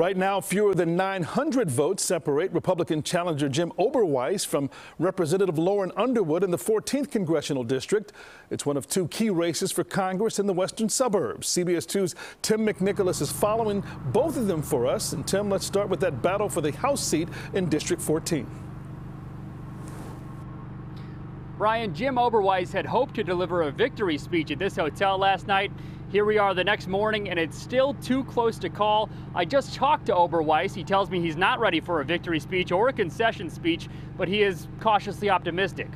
Right now, fewer than 900 votes separate Republican challenger Jim Oberweis from Representative Lauren Underwood in the 14th congressional district. It's one of two key races for Congress in the western suburbs. CBS 2's Tim McNicholas is following both of them for us. And Tim, let's start with that battle for the House seat in District 14. Brian, Jim Oberweis had hoped to deliver a victory speech at this hotel last night. Here we are the next morning, and it's still too close to call. I just talked to Oberweis. He tells me he's not ready for a victory speech or a concession speech, but he is cautiously optimistic.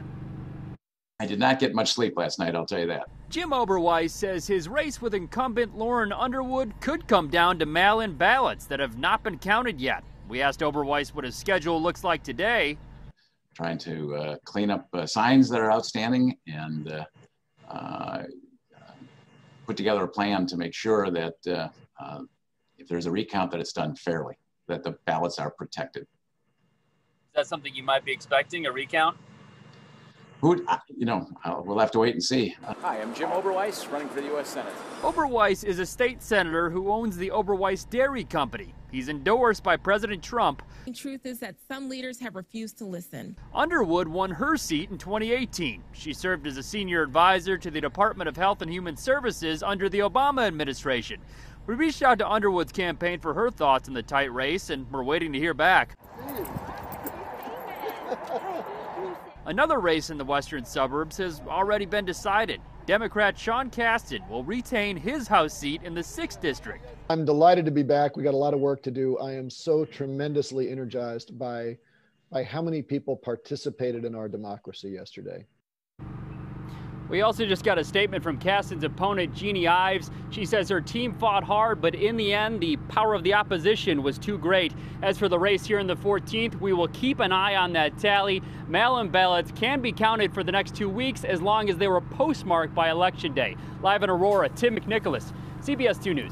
I did not get much sleep last night, I'll tell you that. Jim Oberweis says his race with incumbent Lauren Underwood could come down to mail in ballots that have not been counted yet. We asked Oberweis what his schedule looks like today. Trying to uh, clean up uh, signs that are outstanding and uh, uh put together a plan to make sure that uh, uh, if there's a recount, that it's done fairly, that the ballots are protected. Is that something you might be expecting, a recount? Who, you know, uh, we'll have to wait and see. Hi, I'm Jim Oberweis, running for the U.S. Senate. Oberweis is a state senator who owns the Oberweis Dairy Company. He's endorsed by President Trump. The truth is that some leaders have refused to listen. Underwood won her seat in 2018. She served as a senior advisor to the Department of Health and Human Services under the Obama administration. We reached out to Underwood's campaign for her thoughts in the tight race, and we're waiting to hear back. Another race in the western suburbs has already been decided. Democrat Sean Casten will retain his House seat in the 6th District. I'm delighted to be back. We got a lot of work to do. I am so tremendously energized by, by how many people participated in our democracy yesterday. We also just got a statement from Casten's opponent, Jeanne Ives. She says her team fought hard, but in the end, the power of the opposition was too great. As for the race here in the 14th, we will keep an eye on that tally. Mail-in ballots can be counted for the next two weeks as long as they were postmarked by Election Day. Live in Aurora, Tim McNicholas, CBS 2 News.